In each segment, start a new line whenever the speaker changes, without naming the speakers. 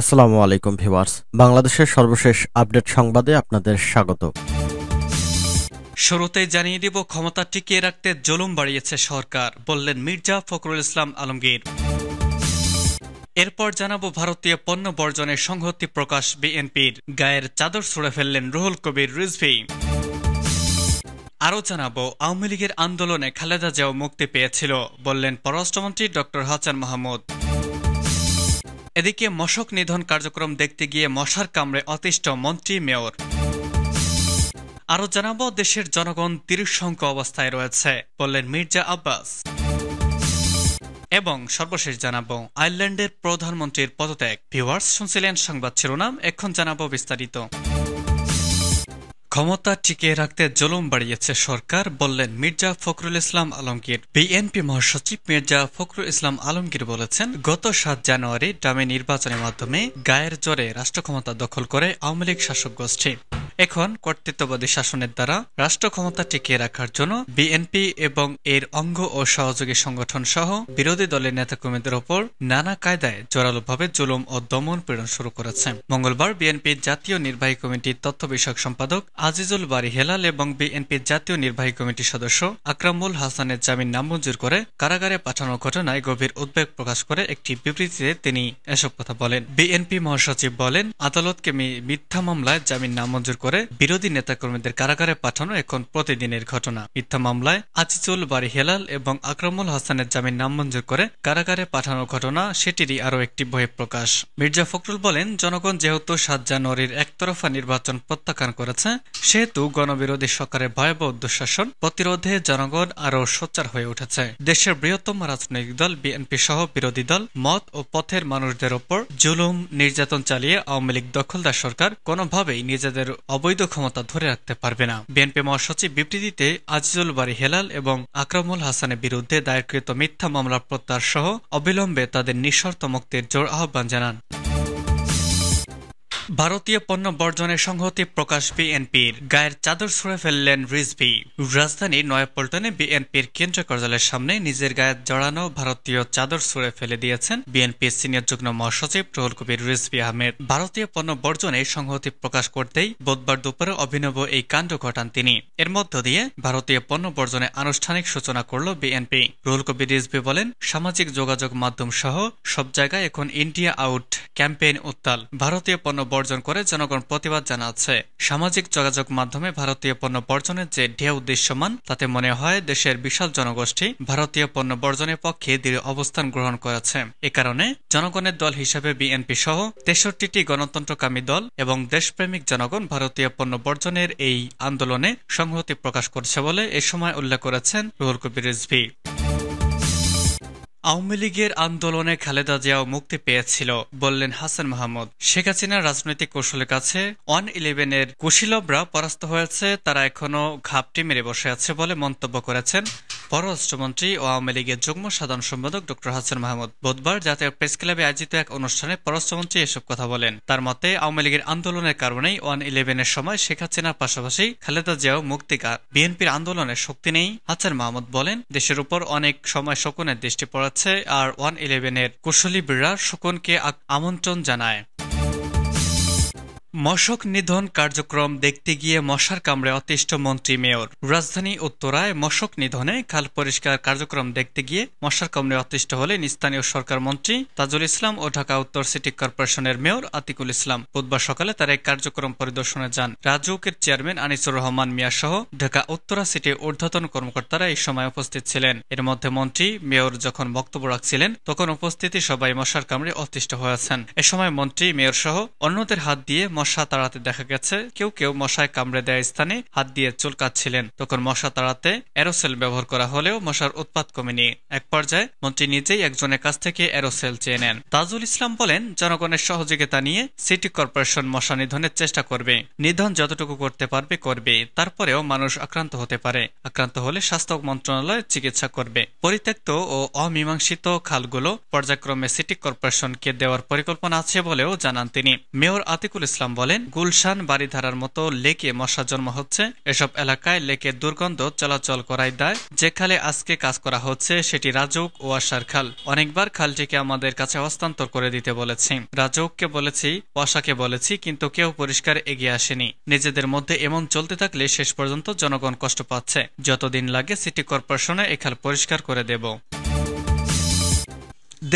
আসসালামু আলাইকুম ভিওয়ার্স বাংলাদেশের সর্বশেষ আপডেট সংবাদে আপনাদের স্বাগত শুরুতে জানিয়ে দিব ক্ষমতা টিকিয়ে রাখতে জলুম বাড়িয়েছে সরকার বললেন মির্জা ফখরুল ইসলাম আলমগীর এরপর জানাব ভারতীয় পণ্য বর্জনের সংহতি প্রকাশ বিএনপির গায়ের চাদর ছুড়ে ফেললেন রুহুল কবির রিজভি আরও জানাব আওয়ামী লীগের আন্দোলনে খালেদা জিয়াও মুক্তি পেয়েছিল বললেন পররাষ্ট্রমন্ত্রী ডক্টর হাসান মাহমুদ এদিকে মশক নিধন কার্যক্রম দেখতে গিয়ে মশার কামড়ে অতিষ্ঠ মন্ত্রী মেয়র আরও জানাব দেশের জনগণ তিরিশঙ্ক অবস্থায় রয়েছে বললেন মির্জা আব্বাস এবং সর্বশেষ জানাব আয়ারল্যান্ডের প্রধানমন্ত্রীর পদত্যাগ ভিওয়ার্স শুনছিলেন সংবাদ শিরোনাম এখন জানাব বিস্তারিত ক্ষমতা টিকিয়ে রাখতে জলম বাড়িয়েছে সরকার বললেন মির্জা ফখরুল ইসলাম আলমগীর বিএনপি মহাসচিব মির্জা ফখরুল ইসলাম আলমগীর বলেছেন গত সাত জানুয়ারি ডামে নির্বাচনের মাধ্যমে গায়ের জোরে রাষ্ট্রক্ষমতা দখল করে আওয়ামী লীগ শাসক গোষ্ঠী এখন কর্তৃত্ববাদী শাসনের দ্বারা রাষ্ট্র ক্ষমতা টিকিয়ে রাখার জন্য বিএনপি এবং এর অঙ্গ ও সহযোগী সংগঠন সহ বিরোধী দলের নেতাকর্মীদের ওপর নানা কায়দায় জোরালোভাবে জুলুম ও দমন প্রেরণ শুরু করেছে মঙ্গলবার বিএনপির জাতীয় নির্বাহী কমিটির তথ্য বিষয়ক সম্পাদক আজিজুল বারি হেলাল এবং বিএনপির জাতীয় নির্বাহী কমিটির সদস্য আকরামুল হাসানের জামিন নামঞ্জুর করে কারাগারে পাঠানোর ঘটনায় গভীর উদ্বেগ প্রকাশ করে একটি বিবৃতিতে তিনি এসব কথা বলেন বিএনপি মহাসচিব বলেন আদালতকে মিথ্যা মামলায় জামিন নামঞ্জুর করে বিরোধী নেতাকর্মীদের কারাগারে পাঠানো এখন প্রতিদিনের ঘটনা মিথ্যা মামলায় আজিজুল বাড়ি হেলাল এবং আকরামুল হাসানের জামিন নামঞ্জুর করে কারাগারে পাঠানো ঘটনা সেটিরই আরও একটি বহে প্রকাশ মির্জা ফখরুল বলেন জনগণ যেহেতু সাত জানুয়ারির একতরফা নির্বাচন প্রত্যাখ্যান করেছে সেহেতু গণবিরোধী সরকারের ভয়াবহ দুঃশাসন প্রতিরোধে জনগণ আরও সোচ্চার হয়ে উঠেছে দেশের বৃহত্তম রাজনৈতিক দল বিএনপি সহ বিরোধী দল মত ও পথের মানুষদের ওপর জুলুম নির্যাতন চালিয়ে আওয়ামী লীগ দখলদার সরকার কোনোভাবেই নিজেদের অবৈধ ক্ষমতা ধরে রাখতে পারবে না বিএনপি মহাসচিব বিবৃতিতে আজিজুল বারি হেলাল এবং আকরামুল হাসানের বিরুদ্ধে দায়েরকৃত মিথ্যা মামলা প্রত্যাহার সহ অবিলম্বে তাদের নিঃশর্ত মুক্তির জোর আহ্বান জানান ভারতীয় পণ্য বর্জনের সংহতি প্রকাশ বিএনপির গায়ের চাদর ছুঁড়ে ফেললেন রিজভি রাজধানী নয়াপল্টনে বিএনপির কেন্দ্রীয় কার্যালয়ের সামনে নিজের গায়ে জড়ানো ভারতীয় চাদর ছুঁড়ে ফেলে দিয়েছেন বিএনপির সিনিয়র যুগ্ম মহাসচিব রুহুল কবির রিজভি আহমেদ ভারতীয় পণ্য বর্জনে সংহতি প্রকাশ করতেই বুধবার দুপুরে অভিনব এই কাণ্ড ঘটান তিনি এর মধ্য দিয়ে ভারতীয় পণ্য বর্জনে আনুষ্ঠানিক সূচনা করল বিএনপি রহুল কবির রিজভি বলেন সামাজিক যোগাযোগ মাধ্যম সহ সব জায়গায় এখন ইন্ডিয়া আউট ক্যাম্পেইন উত্তাল ভারতীয় পণ্য বর্জন করে জনগণ প্রতিবাদ জানাচ্ছে সামাজিক যোগাযোগ মাধ্যমে ভারতীয় পণ্য বর্জনের যে ঢেউ দৃশ্যমান তাতে মনে হয় দেশের বিশাল জনগোষ্ঠী ভারতীয় পণ্য বর্জনের পক্ষে দৃঢ় অবস্থান গ্রহণ করেছে এ কারণে জনগণের দল হিসেবে বিএনপি সহ তেষট্টিটি গণতন্ত্রকামী দল এবং দেশপ্রেমিক জনগণ ভারতীয় পণ্য বর্জনের এই আন্দোলনে সংহতি প্রকাশ করছে বলে এ সময় উল্লেখ করেছেন রুহুল কবির রিজভি আওয়ামী লীগের আন্দোলনে খালেদা জিয়াও মুক্তি পেয়েছিল বললেন হাসান মাহমুদ শেখ হাসিনার রাজনৈতিক কৌশলের কাছে ওয়ান ইলেভেনের কুশীলবরা পরাস্ত হয়েছে তারা এখনো ঘাপটি মেরে বসে আছে বলে মন্তব্য করেছেন পররাষ্ট্রমন্ত্রী ও আওয়ামী লীগের যুগ্ম সাধারণ সম্পাদক ড হাসান মাহমুদ বুধবার জাতীয় প্রেস ক্লাবে আয়োজিত এক অনুষ্ঠানে পররাষ্ট্রমন্ত্রী এসব কথা বলেন তার মতে আওয়ামী লীগের আন্দোলনের কারণেই ওয়ান ইলেভেনের সময় শেখ হাসিনার পাশাপাশি খালেদা জিয়াও মুক্তিকার বিএনপির আন্দোলনের শক্তি নেই হাসান মাহমুদ বলেন দেশের উপর অনেক সময় শকুনের দৃষ্টি পড়াচ্ছে আর ওয়ান ইলেভেনের কুশলী বীররা শকুনকে আমন্ত্রণ জানায় মশক নিধন কার্যক্রম দেখতে গিয়ে মশার কামড়ে অতিষ্ঠ মন্ত্রী মেয়র রাজধানী উত্তরায় মশক নিধনে খাল পরিষ্কার কার্যক্রম দেখতে গিয়ে মশার কামড়ে অতিষ্ঠ হলেন স্থানীয় সরকার মন্ত্রী তাজুল ইসলাম ও ঢাকা উত্তর সিটি কর্পোরেশনের মেয়র আতিকুল ইসলাম বুধবার সকালে তার এক কার্যক্রম পরিদর্শনে যান রাজউকের চেয়ারম্যান আনিসুর রহমান মিয়া সহ ঢাকা উত্তরা সিটি ঊর্ধ্বতন কর্মকর্তারা এই সময় উপস্থিত ছিলেন এর মধ্যে মন্ত্রী মেয়র যখন বক্তব্য রাখছিলেন তখন উপস্থিতি সবাই মশার কামড়ে অতিষ্ঠ হয়েছেন এ সময় মন্ত্রী মেয়র সহ অন্যদের হাত দিয়ে মশা তাড়াতে দেখা গেছে কেউ কেউ মশায় কামড়ে দেয়া স্থানে হাত দিয়ে চুলকাচ্ছিলেন তখন মশা তাড়াতে অ্যারোসেল ব্যবহার করা হলেও মশার উৎপাদ কমেনি এক পর্যায়ে মন্ত্রী নিজেই একজনের কাছ থেকে অ্যারোসেল চেয়ে নেন তাজুল ইসলাম বলেন জনগণের সহযোগিতা নিয়ে সিটি কর্পোরেশন মশা নিধনের চেষ্টা করবে নিধন যতটুকু করতে পারবে করবে তারপরেও মানুষ আক্রান্ত হতে পারে আক্রান্ত হলে স্বাস্থ্য মন্ত্রণালয় চিকিৎসা করবে পরিত্যক্ত ও অমীমাংসিত খালগুলো পর্যায়ক্রমে সিটি কর্পোরেশনকে দেওয়ার পরিকল্পনা আছে বলেও জানান তিনি মেয়র আতিকুল ইসলাম বলেন গুলশান বাড়িধারার মতো লেকে মশা জন্ম হচ্ছে এসব এলাকায় লেকের দুর্গন্ধ চলাচল করাই দেয় যে খালে আজকে কাজ করা হচ্ছে সেটি রাজুক ও আশার খাল অনেকবার খালটিকে আমাদের কাছে হস্তান্তর করে দিতে বলেছি রাজুককে বলেছি ওয়াশাকে বলেছি কিন্তু কেউ পরিষ্কার এগিয়ে আসেনি নিজেদের মধ্যে এমন চলতে থাকলে শেষ পর্যন্ত জনগণ কষ্ট পাচ্ছে যতদিন লাগে সিটি কর্পোরেশনে এখাল পরিষ্কার করে দেব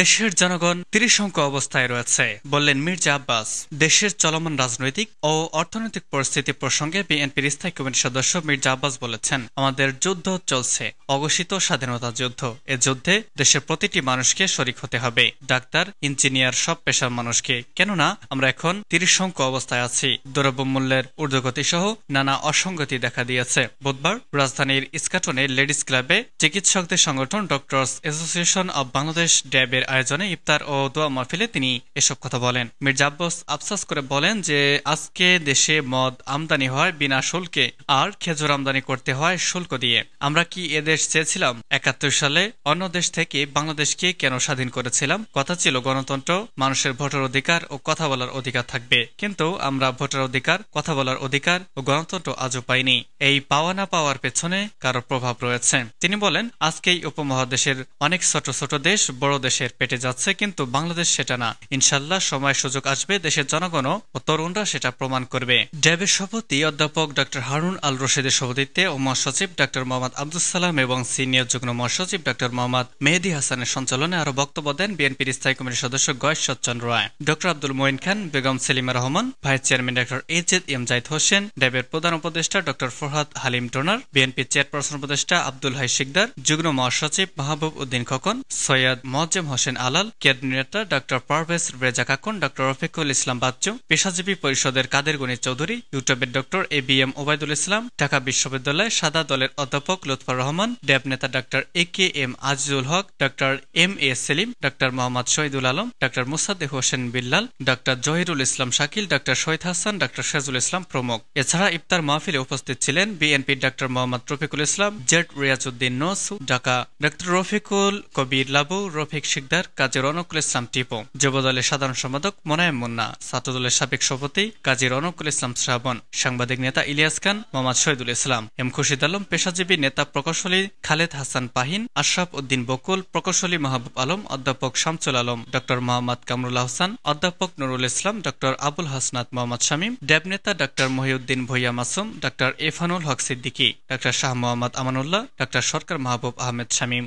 দেশের জনগণ ত্রিশঙ্ক অবস্থায় রয়েছে বললেন মির্জা আব্বাস দেশের চলমান রাজনৈতিক ও অর্থনৈতিক পরিস্থিতি প্রসঙ্গে বিএনপির স্থায়ী কমিটির সদস্য মির্জা আব্বাস বলেছেন আমাদের যুদ্ধ চলছে অঘোষিত স্বাধীনতা যুদ্ধ এ যুদ্ধে দেশের প্রতিটি মানুষকে শরিক হতে হবে ডাক্তার ইঞ্জিনিয়ার সব পেশার মানুষকে কেননা আমরা এখন ত্রিশঙ্ক অবস্থায় আছি দ্রব্যমূল্যের ঊর্ধ্বগতি সহ নানা অসঙ্গতি দেখা দিয়েছে বুধবার রাজধানীর ইস্কাটনে লেডিস ক্লাবে চিকিৎসকদের সংগঠন doctors association of Bangladesh DAB সাহেবের আয়োজনে ইফতার ও দোয়া মাহফিলে তিনি এসব কথা বলেন মির্জা আব্বাস আফসাস করে বলেন যে আজকে দেশে মদ আমদানি হয় বিনা শুল্কে আর খেজুর আমদানি করতে হয় শুল্ক দিয়ে আমরা কি এদেশ চেয়েছিলাম একাত্তর সালে অন্য দেশ থেকে বাংলাদেশকে কেন স্বাধীন করেছিলাম কথা ছিল গণতন্ত্র মানুষের ভোটার অধিকার ও কথা বলার অধিকার থাকবে কিন্তু আমরা ভোটার অধিকার কথা বলার অধিকার ও গণতন্ত্র আজও পাইনি এই পাওয়া না পাওয়ার পেছনে কারো প্রভাব রয়েছে তিনি বলেন আজকেই উপমহাদেশের অনেক ছোট ছোট দেশ বড় দেশে দেশের পেটে যাচ্ছে কিন্তু বাংলাদেশ সেটা না ইনশাল্লাহ সময় সুযোগ আসবে দেশের জনগণ ও তরুণরা সেটা প্রমাণ করবে ড্যাবের সভাপতি অধ্যাপক ড হারুন আল রশেদের সভাপতিত্বে ও মহাসচিব ড মোহাম্মদ আব্দুল সালাম এবং সিনিয়র যুগ্ম মহাসচিব ড মোহাম্মদ মেহেদি হাসানের সঞ্চালনে আরো বক্তব্য দেন বিএনপির স্থায়ী কমিটির সদস্য গয়েশ সচ্চন রায় ড আব্দুল মোয়েন খান বেগম সেলিমা রহমান ভাইস চেয়ারম্যান ড এইচ এদ এম জাইদ হোসেন ড্যাবের প্রধান উপদেষ্টা ড ফরহাদ হালিম টোনার বিএনপির চেয়ারপারসন উপদেষ্টা আব্দুল হাই শিকদার যুগ্ম মহাসচিব মাহবুব উদ্দিন খকন সৈয়দ মোয়াজ্জেম হোসেন আলাল ক্যাডমি নেতা ডক্টর পারভেজ রেজা কাকুন ডক্টর রফিকুল ইসলাম বাচ্চু পেশাজীবী পরিষদের কাদের গণি চৌধুরী ইউটিউবের doctor A B M Obaidul Islam Dhaka বিশ্ববিদ্যালয়ের সাদা দলের অধ্যাপক লুৎফর রহমান ড্যাব নেতা doctor A K M Azizul Haque doctor M A Selim doctor Mohammad Shahidul Alam doctor মুসাদে Hossain Billal doctor Zahirul Islam Shakil doctor Shahid Hasan doctor Shejul Islam প্রমুখ এছাড়া ইফতার মাহফিলে উপস্থিত ছিলেন BNP doctor Mohammad Rafiqul Islam Z Riazuddin Nasu Dhaka doctor Rafiqul Kabir Labu Rafiq Sikder Kazi রনকুল Islam Tipu যুবদলের সাধারণ সম্পাদক মোনায়েম মুন্না ছাত্রদলের সাবেক সভাপতি কাজী রনকুল ইসলাম শ্রাবণ সাংবাদিক নেতা ইলিয়াস খান মোহাম্মদ শহীদুল ইসলাম এম খুশিদ আলম পেশাজীবী নেতা প্রকৌশলী খালেদ হাসান পাহিন আশরাফ উদ্দিন বকুল প্রকৌশলী মাহবুব আলম অধ্যাপক শামসুল আলম ড মোহাম্মদ কামরুল আহসান অধ্যাপক নুরুল ইসলাম ড আবুল হাসনাত মোহাম্মদ শামীম ড্যাব নেতা ড মহিউদ্দিন ভৈয়া মাসুম ড এফানুল হক সিদ্দিকি ড শাহ মোহাম্মদ আমানুল্লাহ ড সরকার মাহবুব আহমেদ শামীম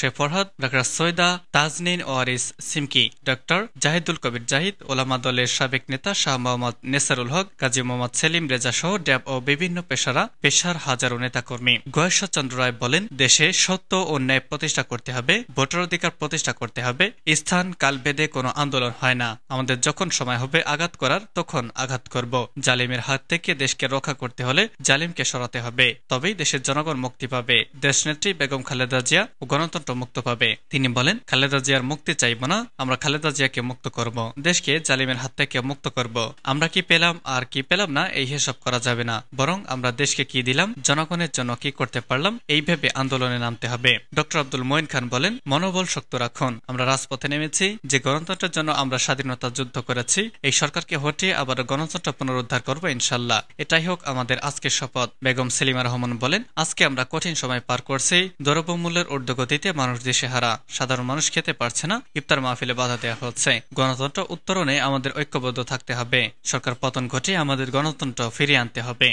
শেফ ফরহাদ ডক্টর সৈদা তাজ নাজনীন ওয়ারিস সিমকি ডক্টর জাহিদুল কবির জাহিদ ওলামা দলের সাবেক নেতা শাহ মোহাম্মদ নেসারুল হক কাজী মোহাম্মদ সেলিম রেজা সহ ড্যাব ও বিভিন্ন পেশারা পেশার হাজারো নেতা কর্মী গয়েশ্বর চন্দ্র রায় বলেন দেশে সত্য ও ন্যায় প্রতিষ্ঠা করতে হবে ভোটার অধিকার প্রতিষ্ঠা করতে হবে স্থান কাল ভেদে কোনো আন্দোলন হয় না আমাদের যখন সময় হবে আঘাত করার তখন আঘাত করব জালিমের হাত থেকে দেশকে রক্ষা করতে হলে জালিমকে সরাতে হবে তবেই দেশের জনগণ মুক্তি পাবে দেশনেত্রী বেগম খালেদা জিয়া গণতন্ত্র মুক্ত পাবে তিনি বলেন খালেদা জিয়ার মুক্তি চাইব না আমরা খালেদা জিয়াকে মুক্ত করব দেশকে জালিমের হাত থেকে মুক্ত করব আমরা কি পেলাম আর কি পেলাম না এই হিসাব করা যাবে না বরং আমরা দেশকে কি দিলাম জনগণের জন্য কি করতে পারলাম এই ভেবে আন্দোলনে নামতে হবে ডক্টর আব্দুল মঈন খান বলেন মনোবল শক্ত রাখুন আমরা রাজপথে নেমেছি যে গণতন্ত্রের জন্য আমরা স্বাধীনতা যুদ্ধ করেছি এই সরকারকে হটিয়ে আবার গণতন্ত্র পুনরুদ্ধার করবো ইনশাল্লাহ এটাই হোক আমাদের আজকের শপথ বেগম সেলিমা রহমান বলেন আজকে আমরা কঠিন সময় পার করছি দ্রব্যমূল্যের ঊর্ধ্বগতিতে মানুষ দেশে হারা সাধারণ মানুষ খেতে পারছে না ইফতার মাহফিলে বাধা দেওয়া হচ্ছে গণতন্ত্র উত্তরণে আমাদের ঐক্যবদ্ধ থাকতে হবে সরকার পতন ঘটে আমাদের গণতন্ত্র ফিরিয়ে আনতে হবে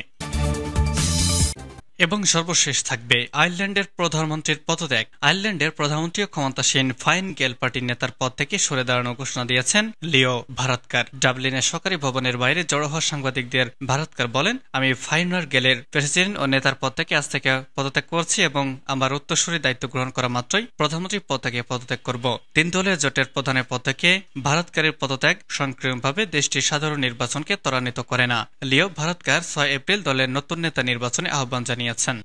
এবং সর্বশেষ থাকবে আয়ারল্যান্ডের প্রধানমন্ত্রীর পদত্যাগ আয়ারল্যান্ডের প্রধানমন্ত্রী ক্ষমতাসীন ফাইন গেল পার্টির নেতার পদ থেকে সরে দাঁড়ানোর ঘোষণা দিয়েছেন লিও ভারতকার ডাবলিনের সরকারি ভবনের বাইরে জড়ো হওয়া সাংবাদিকদের ভারতকার বলেন আমি ফাইনার গেলের প্রেসিডেন্ট ও নেতার পদ থেকে আজ থেকে পদত্যাগ করছি এবং আমার উত্তরসূরি দায়িত্ব গ্রহণ করা মাত্রই প্রধানমন্ত্রী পদ থেকে পদত্যাগ করব তিন দলের জোটের প্রধানের পদ থেকে ভারতকারের পদত্যাগ সংক্রিয়ভাবে দেশটির সাধারণ নির্বাচনকে ত্বরান্বিত করে না লিও ভারতকার ছয় এপ্রিল দলের নতুন নেতা নির্বাচনে আহ্বান জানিয়েছেন Jahrzehnten